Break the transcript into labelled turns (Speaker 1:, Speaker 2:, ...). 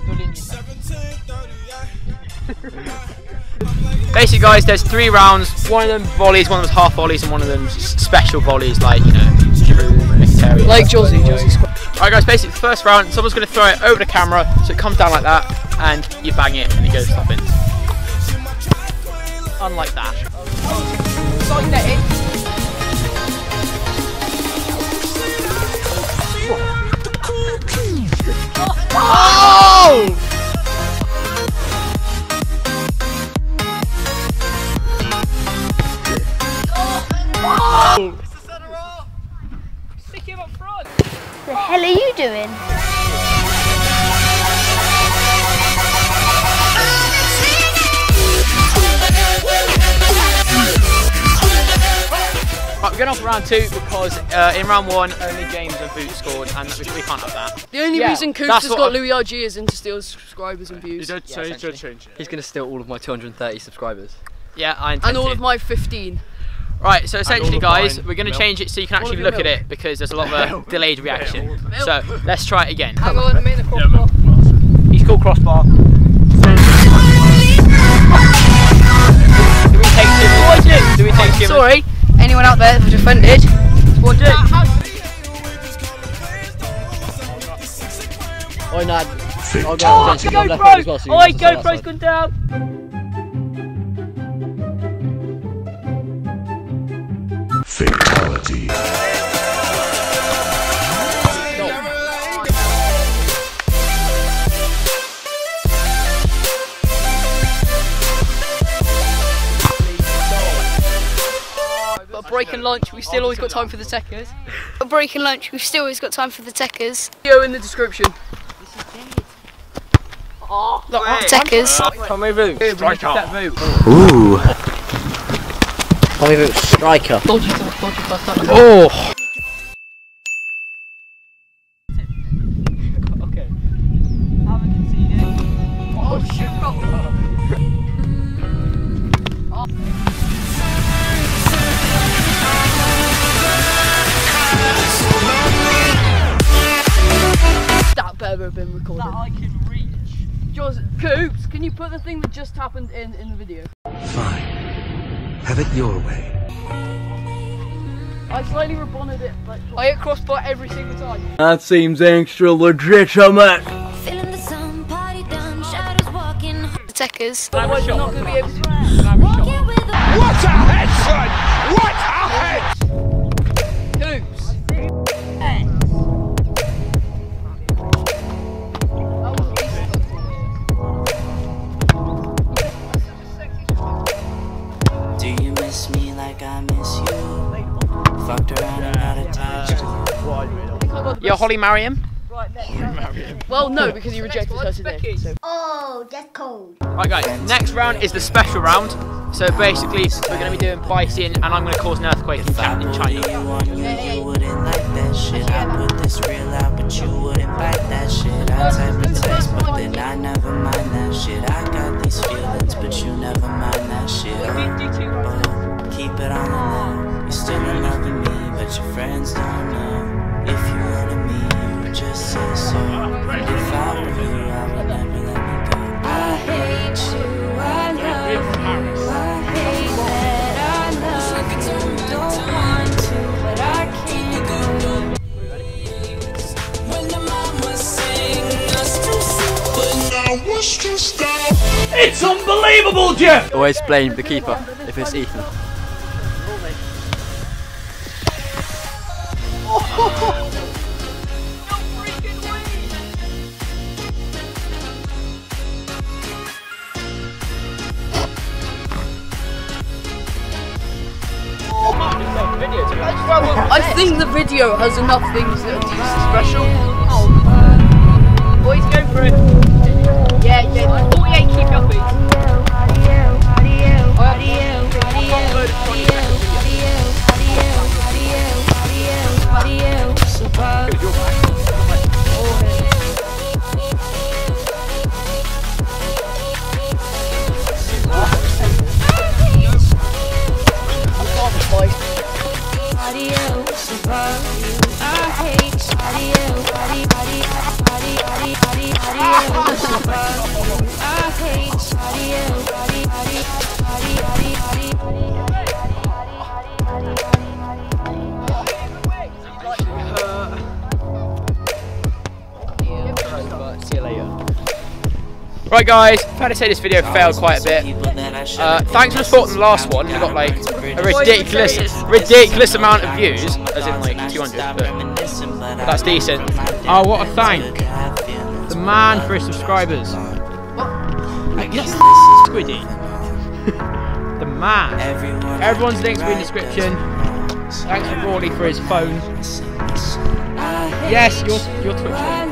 Speaker 1: volleys and pulling. Basically, guys, there's three rounds. One of them volleys, one of them's half volleys, and one of them's special volleys, like you know, vegetarian.
Speaker 2: Like Josie, Josie squad.
Speaker 1: Alright, guys. Basically, the first round, someone's going to throw it over the camera, so it comes down like that, and you bang it, and it goes stop it. Unlike that.
Speaker 2: Side netting.
Speaker 1: Oh! Stick him up front.
Speaker 3: The hell are you doing?
Speaker 1: Right, we're going off round two because uh, in round one only James and Boots scored, and we, we can't have that.
Speaker 2: The only
Speaker 1: Yeah,
Speaker 2: reason Coops has got
Speaker 1: I-
Speaker 2: Louis RG is in to steal subscribers and views.
Speaker 4: don't
Speaker 1: Yeah,
Speaker 4: change,
Speaker 1: essentially.
Speaker 4: don't change it.
Speaker 5: He's going to steal all of my 230 subscribers.
Speaker 1: Yeah, I intend
Speaker 2: And all
Speaker 1: to.
Speaker 2: of my 15.
Speaker 1: Right, so essentially, guys, we're going to change it so you can actually
Speaker 2: your
Speaker 1: look at it because there's a lot of uh, a delayed reaction. So let's try it again.
Speaker 2: Hang on, I'm in the crossbar.
Speaker 1: He's called crossbar. Do we take Jim? Do we take Jim?
Speaker 2: Sorry, anyone out there that was offended.
Speaker 1: What do?
Speaker 5: Oi, Nad. I'll go
Speaker 1: Oh,
Speaker 5: attention on
Speaker 1: GoPro!
Speaker 5: as well, so you
Speaker 1: Oi,
Speaker 5: can start that
Speaker 1: GoPro's
Speaker 5: side.
Speaker 1: gone down.
Speaker 6: Fatality.
Speaker 2: But break and lunch, we've still always got time for the tekkers.
Speaker 3: A break and lunch, we've still always got time for the tekkers.
Speaker 2: Video in the description.
Speaker 3: Tekkers.
Speaker 1: Tommy Vu.
Speaker 5: Ooh. Tommy Boots, striker.
Speaker 2: Dodgy stuff, dodgy stuff, dodgy stuff.
Speaker 1: Oh. Okay. Haven't conceded.
Speaker 2: Oh shit, That better have been recorded.
Speaker 1: I can reach.
Speaker 2: Jaws, Coops, can you put the thing that just happened in, in the video?
Speaker 6: Fine. Have it your way.
Speaker 2: I slightly rebonded it, but I hit crossbar every single time.
Speaker 4: That seems extra legitimate.
Speaker 7: Feeling the sun, party done, shadows walking.
Speaker 3: The tekkers.
Speaker 2: Otherwise, not going to be able to.
Speaker 7: Walking with a
Speaker 6: What a head, son! What a head!
Speaker 8: Attached.
Speaker 1: Yo, Holly, marry him.
Speaker 2: Well, no, because you rejected her today. So.
Speaker 3: Oh, that's cold.
Speaker 1: Right, guys. Next round is the special round. So basically, we're going to be doing biting, and I'm going to cause an earthquake in,
Speaker 8: If
Speaker 1: China- in
Speaker 8: knew
Speaker 1: China.
Speaker 8: you, I knew you wouldn't like that shit. I put this real out, but you wouldn't bite that shit. I type and text, but then I never mind that shit. I got these feelings, but you never mind that shit.
Speaker 4: It's unbelievable, Jeff!
Speaker 5: Always blame the keeper if it's Ethan.
Speaker 2: I think the video has enough things that are decent special.
Speaker 1: Oh, uh, boys, go for it.
Speaker 2: Yeah, yeah. 48, keep your feet.
Speaker 1: Right guys, fair to say this video failed quite a bit. Uh, thanks for supporting the last one. We got like a ridiculous, ridiculous amount of views, as in like 200, but, but that's decent. I want to thank the man for his subscribers. Yes, Squiddy. the man. Everyone's links will be in the description. Thanks to Rawley for his phone. Yes, your your Twitch link.